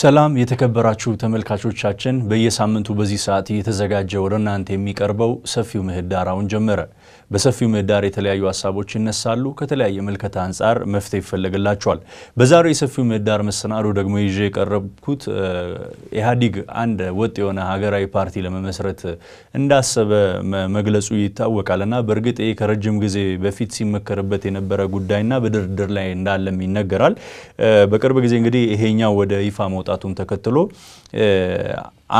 ሰላም የተከበራችሁ ተመልካቾቻችን፣ በየሳምንቱ በዚህ ሰዓት እየተዘጋጀ ወደ እናንተ የሚቀርበው ሰፊው ምህዳር አሁን ጀመረ። በሰፊው ምህዳር የተለያዩ ሀሳቦች ይነሳሉ። ከተለያየ ምልከታ አንጻር መፍትሄ ይፈለግላቸዋል። በዛሬው የሰፊው ምህዳር መሰናዶ ደግሞ ይዤ የቀረብኩት ኢህአዴግ አንድ ወጥ የሆነ ሀገራዊ ፓርቲ ለመመስረት እንዳሰበ መግለጹ ይታወቃል እና በእርግጥ ይህ ከረጅም ጊዜ በፊት ሲመከርበት የነበረ ጉዳይና በድርድር ላይ እንዳለም ይነገራል። በቅርብ ጊዜ እንግዲህ ይሄኛው ወደ ይፋ መውጣቱን ተከትሎ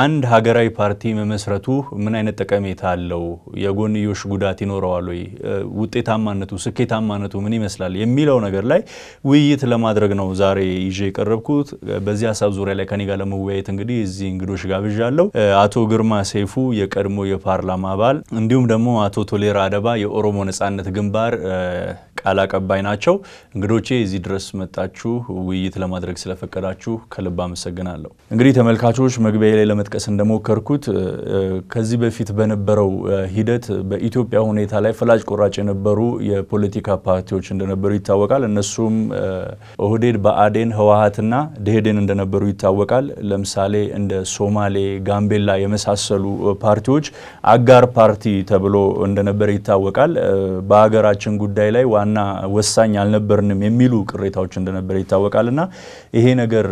አንድ ሀገራዊ ፓርቲ መመስረቱ ምን አይነት ጠቀሜታ አለው? የጎንዮሽ ጉዳት ይኖረዋል ወይ? ውጤታማነቱ፣ ስኬታማነቱ ምን ይመስላል? የሚለው ነገር ላይ ውይይት ለማድረግ ነው ዛሬ ይዤ የቀረብኩት። በዚህ ሀሳብ ዙሪያ ላይ ከኔ ጋር ለመወያየት እንግዲህ እዚህ እንግዶች ጋብዣለሁ። አቶ ግርማ ሰይፉ የቀድሞ የፓርላማ አባል እንዲሁም ደግሞ አቶ ቶሌራ አደባ የኦሮሞ ነጻነት ግንባር ቃል አቀባይ ናቸው። እንግዶቼ እዚህ ድረስ መጣችሁ ውይይት ለማድረግ ስለፈቀዳችሁ ከልብ አመሰግናለሁ። እንግዲህ ተመልካቾች መግቢያ ላይ ለመጥቀስ እንደሞከርኩት ከዚህ በፊት በነበረው ሂደት በኢትዮጵያ ሁኔታ ላይ ፈላጭ ቆራጭ የነበሩ የፖለቲካ ፓርቲዎች እንደነበሩ ይታወቃል። እነሱም ኦህዴድ፣ ብአዴን፣ ህወሀትና ደኢህዴን እንደነበሩ ይታወቃል። ለምሳሌ እንደ ሶማሌ፣ ጋምቤላ የመሳሰሉ ፓርቲዎች አጋር ፓርቲ ተብሎ እንደነበረ ይታወቃል። በሀገራችን ጉዳይ ላይ ዋና ወሳኝ አልነበርንም የሚሉ ቅሬታዎች እንደነበረ ይታወቃል። እና ይሄ ነገር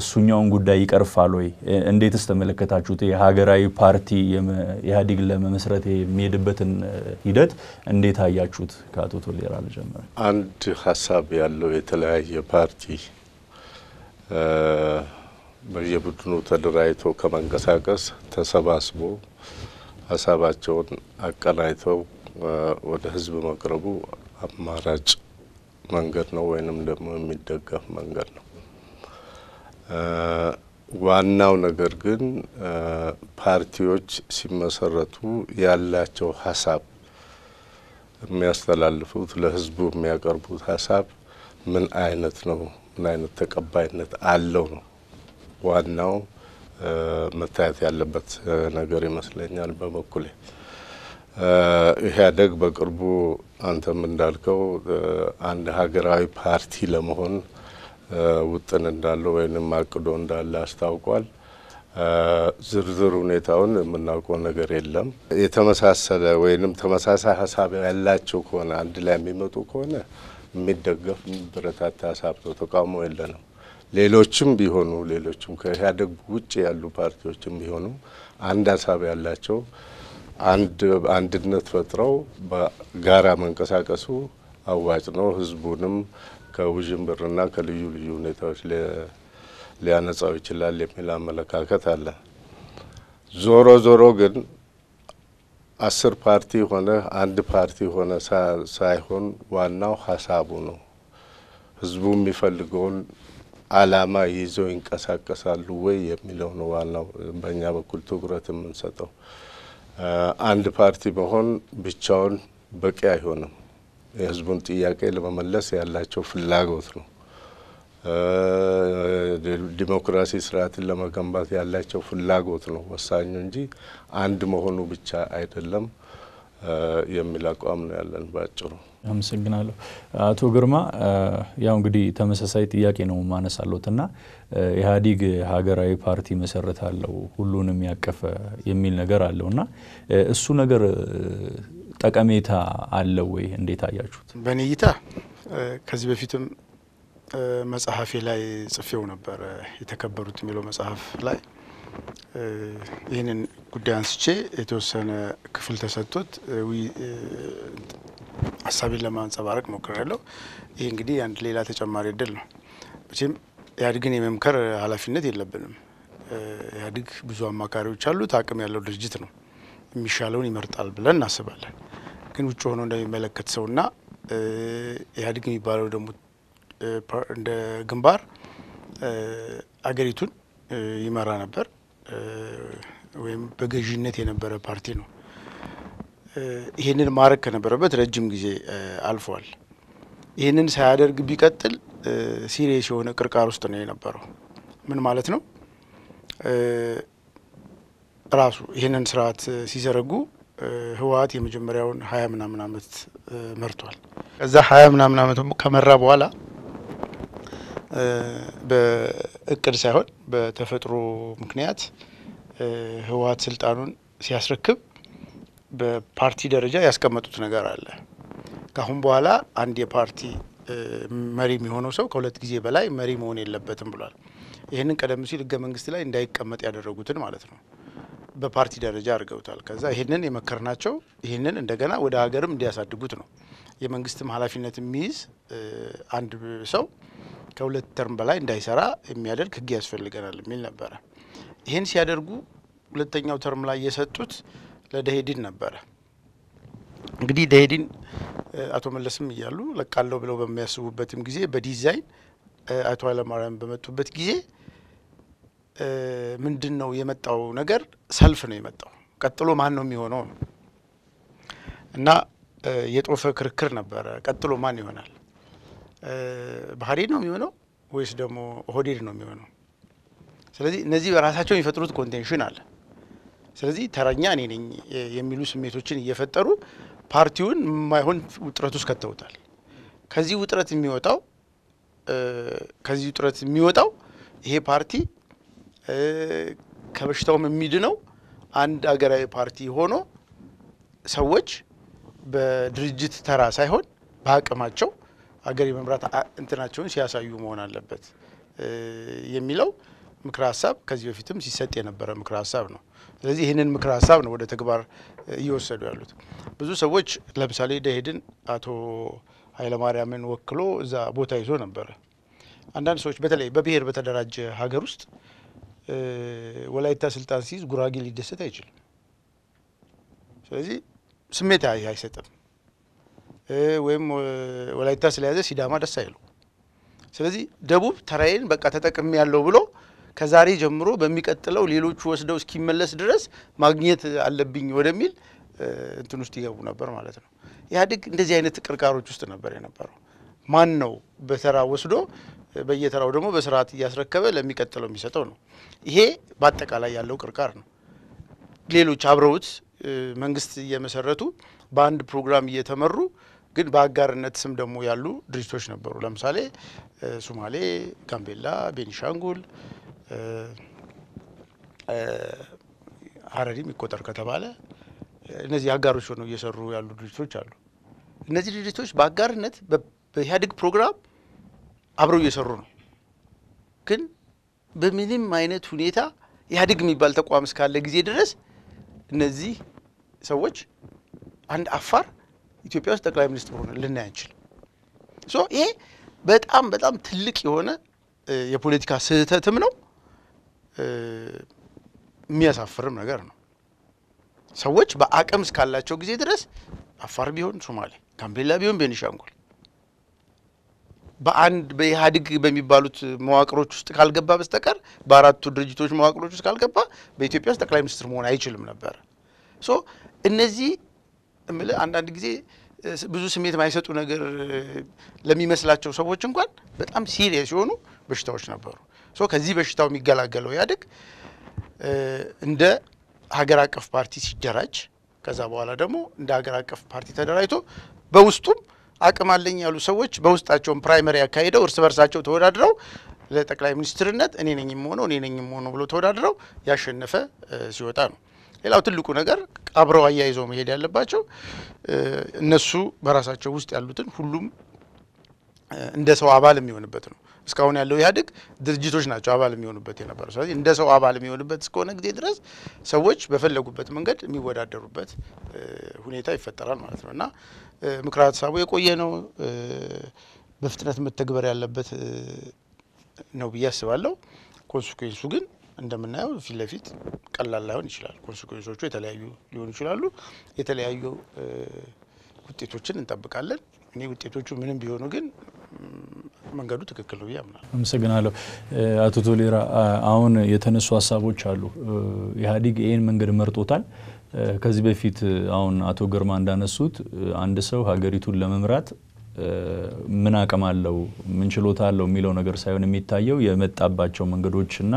እሱኛውን ጉዳይ ይቀርፋል ወይ? እንዴትስ ተመለከታችሁት? የሀገራዊ ፓርቲ ኢህአዴግ ለመመስረት የሚሄድበትን ሂደት እንዴት አያችሁት? ከአቶ ቶሌራ ልጀምር። አንድ ሀሳብ ያለው የተለያየ ፓርቲ በየቡድኑ ተደራጅቶ ከመንቀሳቀስ ተሰባስቦ ሀሳባቸውን አቀናጅተው ወደ ህዝብ መቅረቡ አማራጭ መንገድ ነው ወይንም ደግሞ የሚደገፍ መንገድ ነው። ዋናው ነገር ግን ፓርቲዎች ሲመሰረቱ ያላቸው ሀሳብ የሚያስተላልፉት ለህዝቡ የሚያቀርቡት ሀሳብ ምን አይነት ነው? ምን አይነት ተቀባይነት አለው ነው ዋናው መታየት ያለበት ነገር ይመስለኛል በበኩሌ። ኢህአዴግ በቅርቡ አንተም እንዳልከው አንድ ሀገራዊ ፓርቲ ለመሆን ውጥን እንዳለው ወይንም አቅዶ እንዳለ አስታውቋል። ዝርዝር ሁኔታውን የምናውቀው ነገር የለም። የተመሳሰለ ወይንም ተመሳሳይ ሀሳብ ያላቸው ከሆነ አንድ ላይ የሚመጡ ከሆነ የሚደገፍ የሚበረታታ ሀሳብ ነው። ተቃውሞ የለንም። ሌሎችም ቢሆኑ ሌሎችም ከኢህአዴግ ውጭ ያሉ ፓርቲዎችም ቢሆኑ አንድ ሀሳብ ያላቸው አንድ አንድነት ፈጥረው በጋራ መንቀሳቀሱ አዋጭ ነው። ህዝቡንም ከውዥንብርና ከልዩ ልዩ ሁኔታዎች ሊያነጻው ይችላል የሚል አመለካከት አለ። ዞሮ ዞሮ ግን አስር ፓርቲ ሆነ አንድ ፓርቲ ሆነ ሳይሆን ዋናው ሀሳቡ ነው። ህዝቡ የሚፈልገውን አላማ ይዘው ይንቀሳቀሳሉ ወይ የሚለው ነው ዋናው በእኛ በኩል ትኩረት የምንሰጠው። አንድ ፓርቲ መሆን ብቻውን በቂ አይሆንም። የህዝቡን ጥያቄ ለመመለስ ያላቸው ፍላጎት ነው። ዲሞክራሲ ስርዓትን ለመገንባት ያላቸው ፍላጎት ነው ወሳኙ እንጂ አንድ መሆኑ ብቻ አይደለም የሚል አቋም ነው ያለን ባጭሩ። አመሰግናለሁ አቶ ግርማ። ያው እንግዲህ ተመሳሳይ ጥያቄ ነው ማነሳለሁት እና ኢህአዴግ ሀገራዊ ፓርቲ መሰረታለው ሁሉንም ያቀፈ የሚል ነገር አለው እና እሱ ነገር ጠቀሜታ አለው ወይ? እንዴት አያችሁት? በእኔ እይታ ከዚህ በፊትም መጽሐፌ ላይ ጽፌው ነበር። የተከበሩት የሚለው መጽሐፍ ላይ ይህንን ጉዳይ አንስቼ የተወሰነ ክፍል ተሰጥቶት ሀሳቤን ለማንጸባረቅ ሞክሬያለሁ። ይህ እንግዲህ አንድ ሌላ ተጨማሪ እድል ነው። መቼም ኢህአዴግን የመምከር ኃላፊነት የለብንም። ኢህአዴግ ብዙ አማካሪዎች አሉት። አቅም ያለው ድርጅት ነው። የሚሻለውን ይመርጣል ብለን እናስባለን። ግን ውጭ ሆኖ እንደሚመለከት ሰውና ኢህአዴግ የሚባለው ደግሞ እንደ ግንባር አገሪቱን ይመራ ነበር ወይም በገዢነት የነበረ ፓርቲ ነው። ይህንን ማድረግ ከነበረበት ረጅም ጊዜ አልፏል። ይህንን ሳያደርግ ቢቀጥል serious የሆነ ቅርቃር ውስጥ ነው የነበረው። ምን ማለት ነው? ራሱ ይህንን ስርዓት ሲዘረጉ ህወሀት የመጀመሪያውን ሀያ ምናምን አመት መርቷል። ከዛ ሀያ ምናምን አመት ከመራ በኋላ በእቅድ ሳይሆን በተፈጥሮ ምክንያት ህወሓት ስልጣኑን ሲያስረክብ በፓርቲ ደረጃ ያስቀመጡት ነገር አለ። ከአሁን በኋላ አንድ የፓርቲ መሪ የሚሆነው ሰው ከሁለት ጊዜ በላይ መሪ መሆን የለበትም ብሏል። ይህንን ቀደም ሲል ህገ መንግስት ላይ እንዳይቀመጥ ያደረጉትን ማለት ነው በፓርቲ ደረጃ አድርገውታል። ከዛ ይህንን የመከርናቸው ይህንን እንደገና ወደ ሀገርም እንዲያሳድጉት ነው። የመንግስትም ኃላፊነት የሚይዝ አንድ ሰው ከሁለት ተርም በላይ እንዳይሰራ የሚያደርግ ህግ ያስፈልገናል የሚል ነበረ። ይህን ሲያደርጉ ሁለተኛው ተርም ላይ የሰጡት ለደሄድን ነበረ። እንግዲህ ደሄድን አቶ መለስም እያሉ ለቃለሁ ብለው በሚያስቡበትም ጊዜ በዲዛይን አቶ ኃይለማርያም በመጡበት ጊዜ ምንድን ነው የመጣው ነገር ሰልፍ ነው የመጣው። ቀጥሎ ማን ነው የሚሆነው ነው እና የጦፈ ክርክር ነበረ። ቀጥሎ ማን ይሆናል? ባህዴን ነው የሚሆነው ወይስ ደግሞ ኦህዴድ ነው የሚሆነው? ስለዚህ እነዚህ በራሳቸው የሚፈጥሩት contention አለ። ስለዚህ ተረኛ እኔ ነኝ የሚሉ ስሜቶችን እየፈጠሩ ፓርቲውን የማይሆን ውጥረት ውስጥ ከተውታል። ከዚህ ውጥረት የሚወጣው ከዚህ ውጥረት የሚወጣው ይሄ ፓርቲ ከበሽታውም የሚድነው አንድ ሀገራዊ ፓርቲ ሆኖ ሰዎች በድርጅት ተራ ሳይሆን በአቅማቸው ሀገር የመምራት እንትናቸውን ሲያሳዩ መሆን አለበት የሚለው ምክረ ሀሳብ ከዚህ በፊትም ሲሰጥ የነበረ ምክረ ሀሳብ ነው። ስለዚህ ይህንን ምክረ ሀሳብ ነው ወደ ተግባር እየወሰዱ ያሉት። ብዙ ሰዎች ለምሳሌ ደኢህዴን አቶ ኃይለማርያምን ወክሎ እዛ ቦታ ይዞ ነበረ። አንዳንድ ሰዎች በተለይ በብሔር በተደራጀ ሀገር ውስጥ ወላይታ ስልጣን ሲይዝ ጉራጌ ሊደሰት አይችልም። ስለዚህ ስሜት አይሰጥም። ወይም ወላይታ ስለያዘ ሲዳማ ደስ አይለው። ስለዚህ ደቡብ ተራዬን በቃ ተጠቅሜ ያለው ብሎ ከዛሬ ጀምሮ በሚቀጥለው ሌሎቹ ወስደው እስኪመለስ ድረስ ማግኘት አለብኝ ወደሚል እንትን ውስጥ ይገቡ ነበር ማለት ነው። ኢህአዴግ እንደዚህ አይነት ቅርቃሮች ውስጥ ነበር የነበረው። ማን ነው በተራ ወስዶ በየተራው ደግሞ በስርዓት እያስረከበ ለሚቀጥለው የሚሰጠው ነው። ይሄ በአጠቃላይ ያለው ቅርቃር ነው። ሌሎች አብረውት መንግስት እየመሰረቱ በአንድ ፕሮግራም እየተመሩ ግን በአጋርነት ስም ደግሞ ያሉ ድርጅቶች ነበሩ። ለምሳሌ ሶማሌ፣ ጋምቤላ፣ ቤኒሻንጉል፣ ሀረሪም ይቆጠር ከተባለ እነዚህ አጋሮች ሆነው እየሰሩ ያሉ ድርጅቶች አሉ። እነዚህ ድርጅቶች በአጋርነት በኢህአዴግ ፕሮግራም አብረው እየሰሩ ነው። ግን በምንም አይነት ሁኔታ ኢህአዴግ የሚባል ተቋም እስካለ ጊዜ ድረስ እነዚህ ሰዎች አንድ አፋር ኢትዮጵያ ውስጥ ጠቅላይ ሚኒስትር ሆነ ልናይ አንችልም። so ይሄ በጣም በጣም ትልቅ የሆነ የፖለቲካ ስህተትም ነው፣ የሚያሳፍርም ነገር ነው። ሰዎች በአቅም እስካላቸው ጊዜ ድረስ አፋር ቢሆን ሶማሌ፣ ጋምቤላ ቢሆን ቤኒሻንጉል በአንድ በኢህአዴግ በሚባሉት መዋቅሮች ውስጥ ካልገባ በስተቀር በአራቱ ድርጅቶች መዋቅሮች ውስጥ ካልገባ በኢትዮጵያ ውስጥ ጠቅላይ ሚኒስትር መሆን አይችልም ነበር። so እነዚህ እምልህ አንዳንድ ጊዜ ብዙ ስሜት የማይሰጡ ነገር ለሚመስላቸው ሰዎች እንኳን በጣም serious የሆኑ በሽታዎች ነበሩ። so ከዚህ በሽታው የሚገላገለው ኢህአዴግ እንደ ሀገር አቀፍ ፓርቲ ሲደራጅ ከዛ በኋላ ደግሞ እንደ ሀገር አቀፍ ፓርቲ ተደራጅቶ በውስጡም አቅም አለኝ ያሉ ሰዎች በውስጣቸውን primary ያካሄደው እርስ በርሳቸው ተወዳድረው ለጠቅላይ ሚኒስትርነት እኔ ነኝ የምሆነው እኔ ነኝ የምሆነው ብሎ ተወዳድረው ያሸነፈ ሲወጣ ነው። ሌላው ትልቁ ነገር አብረው አያይዘው መሄድ ያለባቸው እነሱ በራሳቸው ውስጥ ያሉትን ሁሉም እንደ ሰው አባል የሚሆንበት ነው። እስካሁን ያለው ኢህአዴግ ድርጅቶች ናቸው አባል የሚሆኑበት የነበረው። ስለዚህ እንደ ሰው አባል የሚሆንበት እስከሆነ ጊዜ ድረስ ሰዎች በፈለጉበት መንገድ የሚወዳደሩበት ሁኔታ ይፈጠራል ማለት ነው እና ምክረ ሀሳቡ የቆየ ነው፣ በፍጥነት መተግበር ያለበት ነው ብዬ አስባለሁ። consequence ኡ ግን እንደምናየው ፊት ለፊት ቀላል ላይሆን ይችላል። consequence ኦቹ የተለያዩ ሊሆኑ ይችላሉ። የተለያዩ ውጤቶችን እንጠብቃለን። እኔ ውጤቶቹ ምንም ቢሆኑ ግን መንገዱ ትክክል ነው ብዬ አምናለሁ። አመሰግናለሁ። አቶ ቶሌራ አሁን የተነሱ ሀሳቦች አሉ። ኢህአዴግ ይህን መንገድ መርጦታል። ከዚህ በፊት አሁን አቶ ግርማ እንዳነሱት አንድ ሰው ሀገሪቱን ለመምራት ምን አቅም አለው ምን ችሎታ አለው የሚለው ነገር ሳይሆን የሚታየው የመጣባቸው መንገዶችና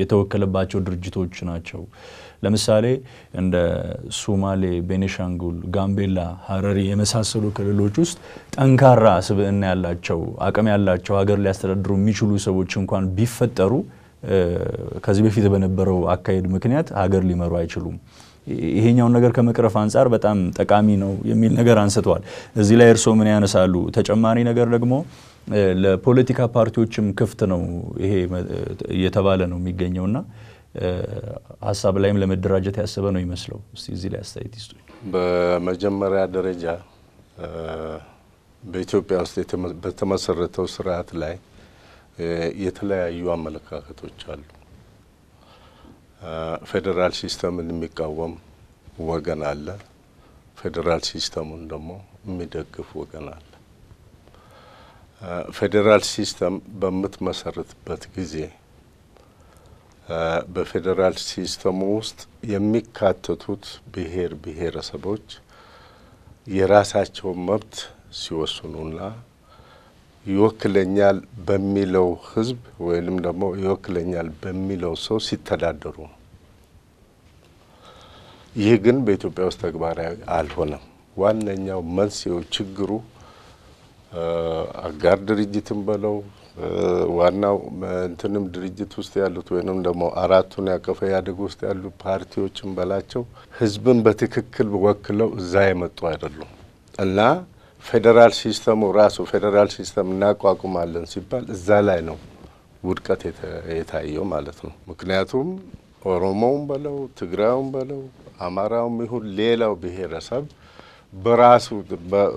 የተወከለባቸው ድርጅቶች ናቸው። ለምሳሌ እንደ ሶማሌ፣ ቤኒሻንጉል፣ ጋምቤላ፣ ሀረሪ የመሳሰሉ ክልሎች ውስጥ ጠንካራ ስብዕና ያላቸው አቅም ያላቸው ሀገር ሊያስተዳድሩ የሚችሉ ሰዎች እንኳን ቢፈጠሩ ከዚህ በፊት በነበረው አካሄድ ምክንያት ሀገር ሊመሩ አይችሉም። ይሄኛውን ነገር ከመቅረፍ አንጻር በጣም ጠቃሚ ነው የሚል ነገር አንስተዋል። እዚህ ላይ እርስዎ ምን ያነሳሉ? ተጨማሪ ነገር ደግሞ ለፖለቲካ ፓርቲዎችም ክፍት ነው ይሄ እየተባለ ነው የሚገኘውና ሀሳብ ላይም ለመደራጀት ያሰበ ነው ይመስለው። እስቲ እዚህ ላይ አስተያየት ይስጡ። በመጀመሪያ ደረጃ በኢትዮጵያ ውስጥ በተመሰረተው ስርዓት ላይ የተለያዩ አመለካከቶች አሉ። ፌዴራል ሲስተምን የሚቃወም ወገን አለ። federal system ኡን ደግሞ የሚደግፍ ወገን አለ። federal system በምትመሰርትበት ጊዜ በ federal system ኡ ውስጥ የሚካተቱት ብሔር ብሔረሰቦች የራሳቸውን መብት ሲወስኑና ይወክለኛል በሚለው ሕዝብ ወይንም ደግሞ ይወክለኛል በሚለው ሰው ሲተዳደሩ ነው። ይህ ግን በኢትዮጵያ ውስጥ ተግባራዊ አልሆነም። ዋነኛው መንስኤው ችግሩ አጋር ድርጅትም በለው ዋናው እንትንም ድርጅት ውስጥ ያሉት ወይንም ደግሞ አራቱን ያቀፈ ኢህአዴግ ውስጥ ያሉ ፓርቲዎችን በላቸው ህዝብን በትክክል ወክለው እዛ የመጡ አይደሉም እና federal system ኡ ራሱ federal system እናቋቁማለን ሲባል እዛ ላይ ነው ውድቀት የታየው ማለት ነው። ምክንያቱም ኦሮሞውም በለው ትግራዩም በለው አማራውም ይሁን ሌላው ብሔረሰብ በራሱ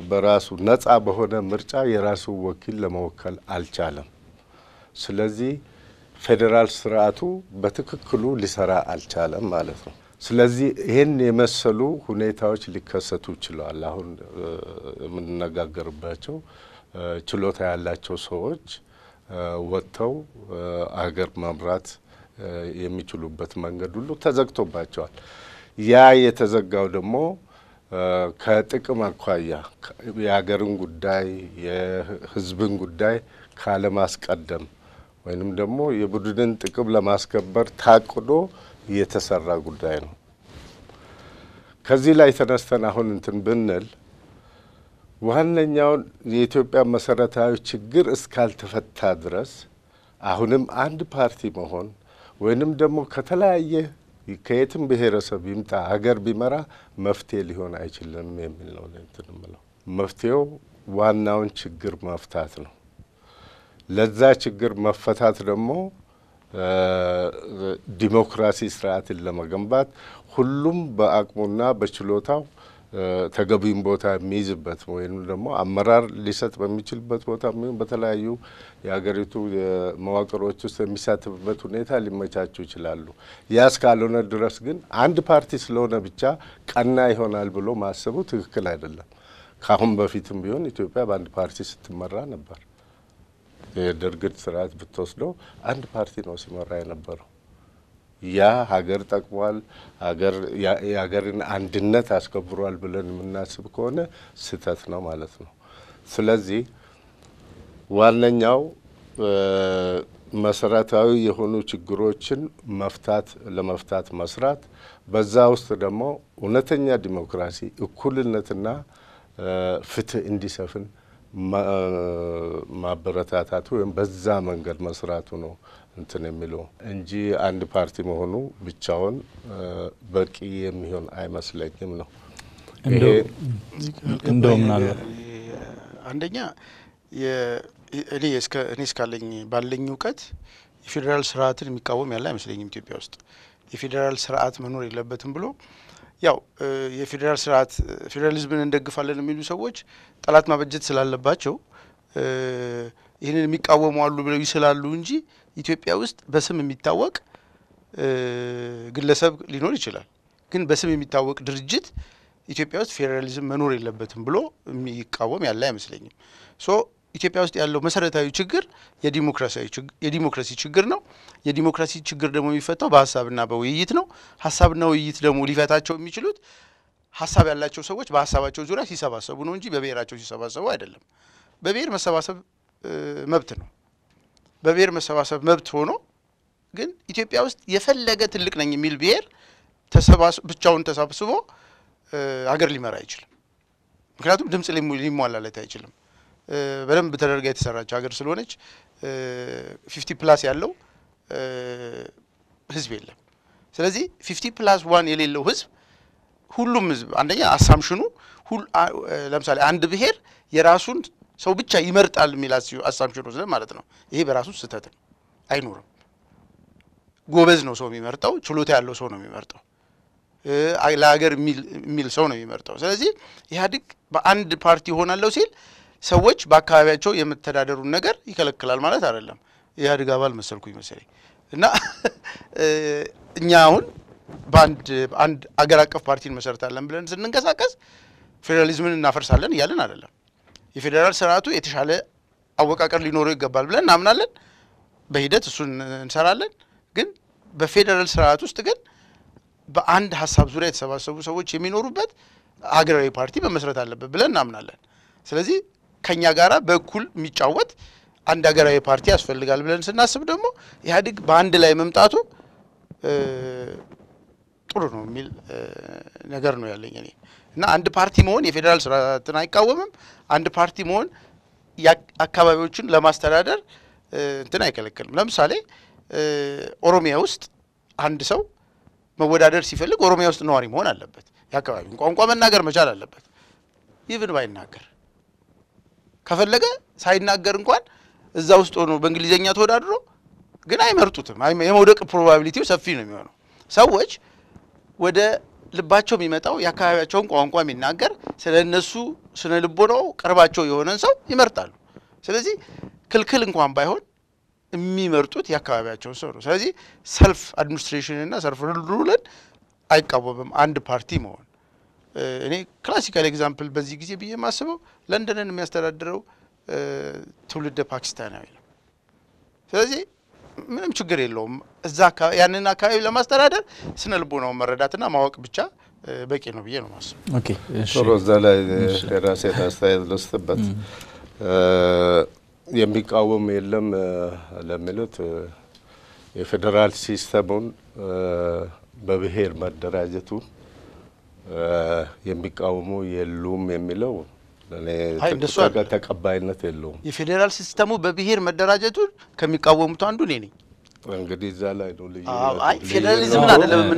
በራሱ ነጻ በሆነ ምርጫ የራሱ ወኪል ለመወከል አልቻለም። ስለዚህ ፌዴራል ስርዓቱ በትክክሉ ሊሰራ አልቻለም ማለት ነው። ስለዚህ ይህን የመሰሉ ሁኔታዎች ሊከሰቱ ችለዋል። አሁን የምንነጋገርባቸው ችሎታ ያላቸው ሰዎች ወጥተው አገር መምራት የሚችሉበት መንገድ ሁሉ ተዘግቶባቸዋል። ያ የተዘጋው ደግሞ ከጥቅም አኳያ የሀገርን ጉዳይ የሕዝብን ጉዳይ ካለማስቀደም ወይንም ደግሞ የቡድንን ጥቅም ለማስከበር ታቅዶ የተሰራ ጉዳይ ነው። ከዚህ ላይ ተነስተን አሁን እንትን ብንል ዋነኛውን የኢትዮጵያ መሰረታዊ ችግር እስካልተፈታ ድረስ አሁንም አንድ ፓርቲ መሆን ወይንም ደግሞ ከተለያየ ከየትም ብሔረሰብ ይምጣ ሀገር ቢመራ መፍትሄ ሊሆን አይችልም የሚል ነው እንትን ምለው። መፍትሄው ዋናውን ችግር መፍታት ነው። ለዛ ችግር መፈታት ደግሞ ዲሞክራሲ ስርዓትን ለመገንባት ሁሉም በአቅሙና በችሎታው ተገቢውን ቦታ የሚይዝበት ወይም ደግሞ አመራር ሊሰጥ በሚችልበት ቦታ የሚሆን በተለያዩ የሀገሪቱ መዋቅሮች ውስጥ የሚሳተፍበት ሁኔታ ሊመቻቹ ይችላሉ። ያ እስካልሆነ ድረስ ግን አንድ ፓርቲ ስለሆነ ብቻ ቀና ይሆናል ብሎ ማሰቡ ትክክል አይደለም። ከአሁን በፊትም ቢሆን ኢትዮጵያ በአንድ ፓርቲ ስትመራ ነበር። የደርግን ስርዓት ብትወስደው አንድ ፓርቲ ነው ሲመራ የነበረው። ያ ሀገር ጠቅሟል፣ ሀገር የሀገርን አንድነት አስከብሯል ብለን የምናስብ ከሆነ ስህተት ነው ማለት ነው። ስለዚህ ዋነኛው መሰረታዊ የሆኑ ችግሮችን መፍታት ለመፍታት መስራት፣ በዛ ውስጥ ደግሞ እውነተኛ ዲሞክራሲ፣ እኩልነትና ፍትህ እንዲሰፍን ማበረታታቱ ወይም በዛ መንገድ መስራቱ ነው እንትን የሚለው እንጂ አንድ ፓርቲ መሆኑ ብቻውን በቂ የሚሆን አይመስለኝም ነው። እንደው ምናልባት አንደኛ እኔ እኔ እስካለኝ ባለኝ እውቀት የፌዴራል ስርዓትን የሚቃወም ያለ አይመስለኝም ኢትዮጵያ ውስጥ የፌዴራል ስርዓት መኖር የለበትም ብሎ ያው የፌዴራል ስርዓት ፌዴራሊዝምን እንደግፋለን የሚሉ ሰዎች ጠላት ማበጀት ስላለባቸው ይህንን የሚቃወሙ አሉ ብለው ይስላሉ እንጂ ኢትዮጵያ ውስጥ በስም የሚታወቅ ግለሰብ ሊኖር ይችላል። ግን በስም የሚታወቅ ድርጅት ኢትዮጵያ ውስጥ ፌዴራሊዝም መኖር የለበትም ብሎ የሚቃወም ያለ አይመስለኝም። so ኢትዮጵያ ውስጥ ያለው መሰረታዊ ችግር የዲሞክራሲ ችግር ነው። የዲሞክራሲ ችግር ደግሞ የሚፈታው በሀሳብና በውይይት ነው። ሀሳብና ውይይት ደግሞ ሊፈታቸው የሚችሉት ሀሳብ ያላቸው ሰዎች በሀሳባቸው ዙሪያ ሲሰባሰቡ ነው እንጂ በብሔራቸው ሲሰባሰቡ አይደለም። በብሔር መሰባሰብ መብት ነው። በብሔር መሰባሰብ መብት ሆኖ ግን ኢትዮጵያ ውስጥ የፈለገ ትልቅ ነኝ የሚል ብሔር ብቻውን ተሰብስቦ ሀገር ሊመራ አይችልም። ምክንያቱም ድምፅ ሊሟላለት አይችልም። በደንብ ተደርጋ የተሰራች ሀገር ስለሆነች fifty plus ያለው ህዝብ የለም። ስለዚህ fifty plus one የሌለው ህዝብ ሁሉም ህዝብ አንደኛ assumption ኑ ለምሳሌ አንድ ብሔር የራሱን ሰው ብቻ ይመርጣል የሚል assumption ኑ ወስደን ማለት ነው። ይሄ በራሱ ስህተት ነው፣ አይኖርም። ጎበዝ ነው ሰው የሚመርጠው፣ ችሎታ ያለው ሰው ነው የሚመርጠው፣ ለሀገር የሚል ሰው ነው የሚመርጠው። ስለዚህ ኢህአዴግ በአንድ ፓርቲ ሆናለሁ ሲል ሰዎች በአካባቢያቸው የመተዳደሩን ነገር ይከለክላል ማለት አይደለም። ኢህአዴግ አባል መሰልኩኝ መሰለኝ እና እኛ አሁን በአንድ አንድ አገር አቀፍ ፓርቲ እንመሰርታለን ብለን ስንንቀሳቀስ ፌዴራሊዝምን እናፈርሳለን እያለን አይደለም። የፌዴራል ስርዓቱ የተሻለ አወቃቀር ሊኖረው ይገባል ብለን እናምናለን። በሂደት እሱን እንሰራለን። ግን በፌዴራል ስርዓት ውስጥ ግን በአንድ ሀሳብ ዙሪያ የተሰባሰቡ ሰዎች የሚኖሩበት ሀገራዊ ፓርቲ መመስረት አለበት ብለን እናምናለን። ስለዚህ ከኛ ጋራ በእኩል የሚጫወት አንድ ሀገራዊ ፓርቲ ያስፈልጋል ብለን ስናስብ ደግሞ ኢህአዴግ በአንድ ላይ መምጣቱ ጥሩ ነው የሚል ነገር ነው ያለኝ እኔ እና አንድ ፓርቲ መሆን የፌዴራል ስርዓትን አይቃወምም። አንድ ፓርቲ መሆን አካባቢዎችን ለማስተዳደር እንትን አይከለክልም። ለምሳሌ ኦሮሚያ ውስጥ አንድ ሰው መወዳደር ሲፈልግ ኦሮሚያ ውስጥ ነዋሪ መሆን አለበት። የአካባቢውን ቋንቋ መናገር መቻል አለበት። ይብን ባይናገር ከፈለገ ሳይናገር እንኳን እዛ ውስጥ ሆኖ በእንግሊዝኛ ተወዳድሮ ግን አይመርጡትም። የመውደቅ ፕሮባቢሊቲው ሰፊ ነው የሚሆነው። ሰዎች ወደ ልባቸው የሚመጣው የአካባቢያቸውን ቋንቋ የሚናገር ስለ እነሱ ስነ ልቦናው ቅርባቸው የሆነን ሰው ይመርጣሉ። ስለዚህ ክልክል እንኳን ባይሆን የሚመርጡት የአካባቢያቸውን ሰው ነው። ስለዚህ self administration ና self rule ን አይቃወምም አንድ ፓርቲ መሆን። እኔ classical example በዚህ ጊዜ ብዬ የማስበው ለንደንን የሚያስተዳድረው ትውልደ ፓኪስታናዊ ነው። ስለዚህ ምንም ችግር የለውም። እዛ ያንን አካባቢ ለማስተዳደር ስነ ልቦናውን መረዳትና ማወቅ ብቻ በቂ ነው ብዬ ነው ማስበው። okay እሺ ጥሩ። እዛ ላይ የራሴን አስተያየት ልስጥበት። የሚቃወም የለም ለሚሉት የፌዴራል system ኡን በብሔር መደራጀቱ የሚቃወሙ የሉም የሚለው ተቀባይነት የለውም። የፌዴራል system ኡ በብሔር መደራጀቱን ከሚቃወሙት አንዱ እኔ ነኝ። እንግዲህ እዛ ላይ ነው ልዩ አይ ፌዴራሊዝምን አይደለም ነው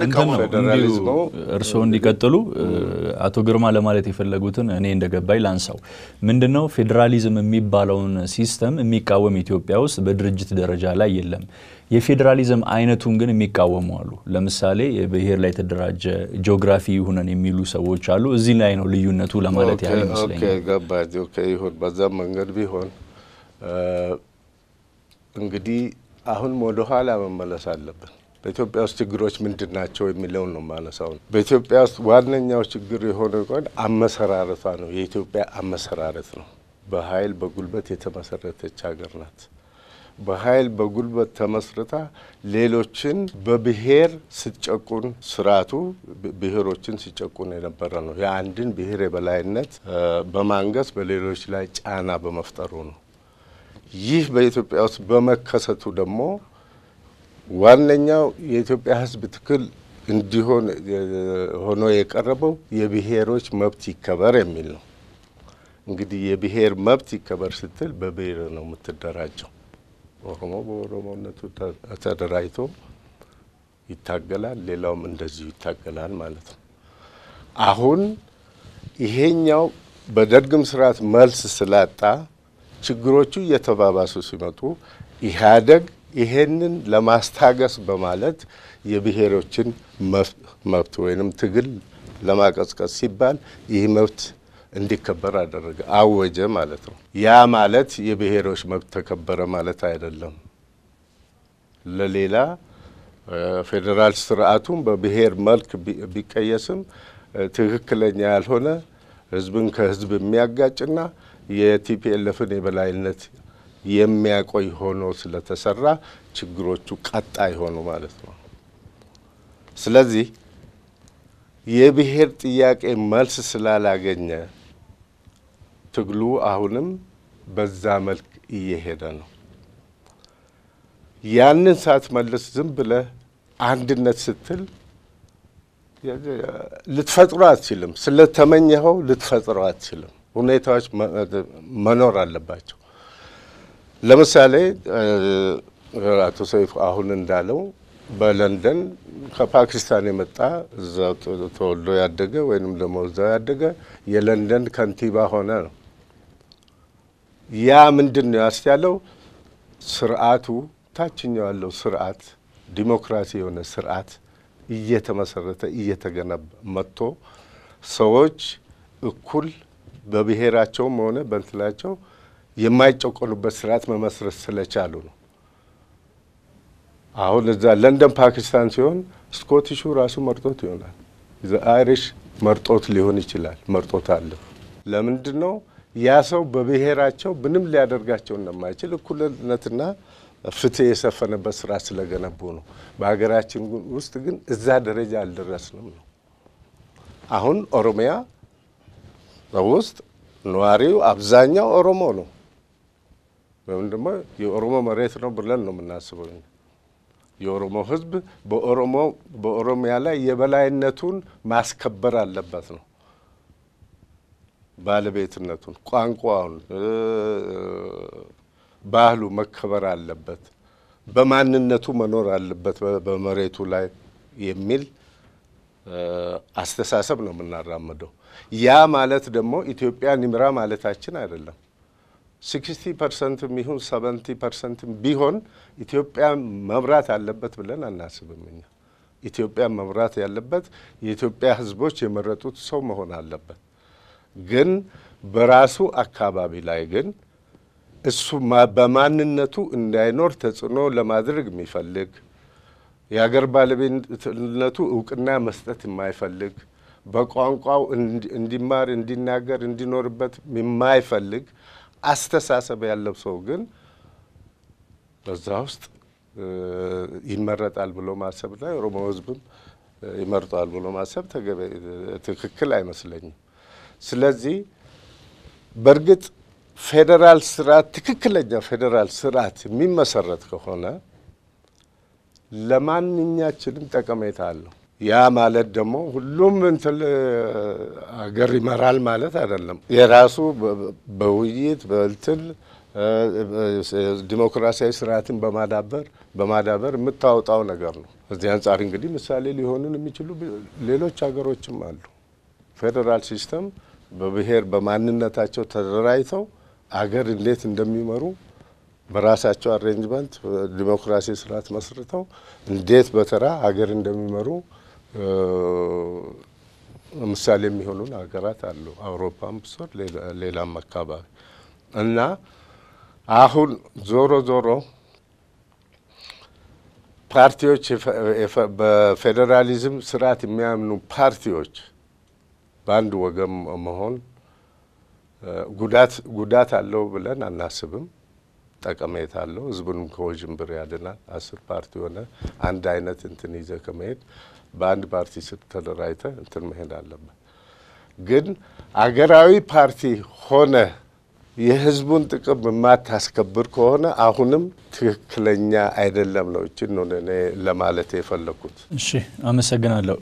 እንዲሁ እርስዎ እንዲቀጥሉ አቶ ግርማ ለማለት የፈለጉትን እኔ እንደገባኝ ላንሳው። ምንድነው ፌዴራሊዝም የሚባለውን system የሚቃወም ኢትዮጵያ ውስጥ በድርጅት ደረጃ ላይ የለም። የፌዴራሊዝም አይነቱን ግን የሚቃወሙ አሉ። ለምሳሌ የብሔር ላይ የተደራጀ ጂኦግራፊ ይሁነን የሚሉ ሰዎች አሉ። እዚህ ላይ ነው ልዩነቱ ለማለት ያህል okay፣ ይመስለኛል። ገባኝ። okay ይሁን፣ በዛም መንገድ ቢሆን እንግዲህ አሁን ወደ ኋላ መመለስ አለብን። በኢትዮጵያ ውስጥ ችግሮች ምንድን ናቸው የሚለውን ነው ማነሳው። በኢትዮጵያ ውስጥ ዋነኛው ችግር የሆነ ቆን አመሰራረቷ ነው። የኢትዮጵያ አመሰራረት ነው። በኃይል በጉልበት የተመሰረተች ሀገር ናት። በኃይል በጉልበት ተመስርታ ሌሎችን በብሔር ስትጨቁን ስርዓቱ ብሔሮችን ሲጨቁን የነበረ ነው። የአንድን ብሔር የበላይነት በማንገስ በሌሎች ላይ ጫና በመፍጠሩ ነው። ይህ በኢትዮጵያ ውስጥ በመከሰቱ ደግሞ ዋነኛው የኢትዮጵያ ሕዝብ ትክክል እንዲሆን ሆኖ የቀረበው የብሔሮች መብት ይከበር የሚል ነው። እንግዲህ የብሔር መብት ይከበር ስትል በብሔር ነው የምትደራጀው። ኦሮሞ በኦሮሞነቱ ተደራጅቶ ይታገላል፣ ሌላውም እንደዚሁ ይታገላል ማለት ነው። አሁን ይሄኛው በደርግም ስርዓት መልስ ስላጣ ችግሮቹ እየተባባሱ ሲመጡ ኢህአደግ ይሄንን ለማስታገስ በማለት የብሔሮችን መብት ወይንም ትግል ለማቀዝቀዝ ሲባል ይህ መብት እንዲከበር አደረገ፣ አወጀ ማለት ነው። ያ ማለት የብሔሮች መብት ተከበረ ማለት አይደለም። ለሌላ ፌዴራል ስርዓቱን በብሔር መልክ ቢቀየስም ትክክለኛ ያልሆነ ህዝብን ከህዝብ የሚያጋጭና የቲፒኤልኤፍን የበላይነት የሚያቆይ ሆኖ ስለተሰራ ችግሮቹ ቀጣይ ሆኑ ማለት ነው። ስለዚህ የብሔር ጥያቄ መልስ ስላላገኘ ትግሉ አሁንም በዛ መልክ እየሄደ ነው። ያንን ሳትመልስ ዝም ብለህ አንድነት ስትል ልትፈጥሮ አትችልም። ስለተመኘኸው ልትፈጥሮ አትችልም። ሁኔታዎች መኖር አለባቸው። ለምሳሌ አቶ ሰይፉ አሁን እንዳለው በለንደን ከፓኪስታን የመጣ እዛው ተወልዶ ያደገ ወይንም ደግሞ እዛው ያደገ የለንደን ከንቲባ ሆነ ነው። ያ ምንድን ነው ያስቻለው? ስርዓቱ ታችኛው ያለው ስርዓት ዲሞክራሲ የሆነ ስርዓት እየተመሰረተ እየተገነባ መጥቶ ሰዎች እኩል በብሔራቸውም ሆነ በእንትናቸው የማይጨቆኑበት ስርዓት መመስረት ስለቻሉ ነው። አሁን እዛ ለንደን ፓኪስታን ሲሆን ስኮቲሹ ራሱ መርጦት ይሆናል። አይሪሽ መርጦት ሊሆን ይችላል። መርጦት አለ። ለምንድን ነው ያ ሰው በብሔራቸው ምንም ሊያደርጋቸው እንደማይችል እኩልነትና ፍትህ የሰፈነበት ስራ ስለገነቡ ነው። በሀገራችን ውስጥ ግን እዛ ደረጃ አልደረስንም ነው። አሁን ኦሮሚያ ውስጥ ነዋሪው አብዛኛው ኦሮሞ ነው፣ ወይም ደግሞ የኦሮሞ መሬት ነው ብለን ነው የምናስበው። የኦሮሞ ሕዝብ በኦሮሚያ ላይ የበላይነቱን ማስከበር አለበት ነው ባለቤትነቱን፣ ቋንቋውን፣ ባህሉ መከበር አለበት፣ በማንነቱ መኖር አለበት በመሬቱ ላይ የሚል አስተሳሰብ ነው የምናራምደው። ያ ማለት ደግሞ ኢትዮጵያን ይምራ ማለታችን አይደለም። sixty percent ም ይሁን seventy percent ም ቢሆን ኢትዮጵያ መምራት አለበት ብለን አናስብም። እኛ ኢትዮጵያ መምራት ያለበት የኢትዮጵያ ሕዝቦች የመረጡት ሰው መሆን አለበት። ግን በራሱ አካባቢ ላይ ግን እሱ በማንነቱ እንዳይኖር ተጽዕኖ ለማድረግ የሚፈልግ የሀገር ባለቤትነቱ እውቅና መስጠት የማይፈልግ በቋንቋው እንዲማር፣ እንዲናገር፣ እንዲኖርበት የማይፈልግ አስተሳሰብ ያለው ሰው ግን በዛ ውስጥ ይመረጣል ብሎ ማሰብና የኦሮሞ ህዝብም ይመርጠዋል ብሎ ማሰብ ትክክል አይመስለኝም። ስለዚህ በእርግጥ ፌዴራል ስርዓት ትክክለኛ ፌዴራል ስርዓት የሚመሰረት ከሆነ ለማንኛችንም ጠቀሜታ አለው። ያ ማለት ደግሞ ሁሉም እንትን አገር ይመራል ማለት አይደለም። የራሱ በውይይት በእንትን ዲሞክራሲያዊ ስርዓትን በማዳበር በማዳበር የምታወጣው ነገር ነው። እዚህ አንጻር እንግዲህ ምሳሌ ሊሆኑን የሚችሉ ሌሎች ሀገሮችም አሉ። ፌዴራል system በብሔር በማንነታቸው ተደራጅተው አገር እንዴት እንደሚመሩ በራሳቸው arrangement ዲሞክራሲ ስርዓት መስርተው እንዴት በተራ ሀገር እንደሚመሩ ምሳሌ የሚሆኑን ሀገራት አሉ። አውሮፓም ብሶር ሌላም አካባቢ እና አሁን ዞሮ ዞሮ ፓርቲዎች በፌዴራሊዝም ስርዓት የሚያምኑ ፓርቲዎች በአንድ ወገን መሆን ጉዳት አለው ብለን አናስብም። ጠቀሜታ አለው። ህዝቡንም ከውዥንብር ያድናል። አስር ፓርቲ ሆነ አንድ አይነት እንትን ይዘ ከመሄድ በአንድ ፓርቲ ስር ተደራጅተ እንትን መሄድ አለበት። ግን አገራዊ ፓርቲ ሆነ የህዝቡን ጥቅም የማታስከብር ከሆነ አሁንም ትክክለኛ አይደለም ነው። እችን ነው ለማለት የፈለግኩት። እሺ፣ አመሰግናለሁ።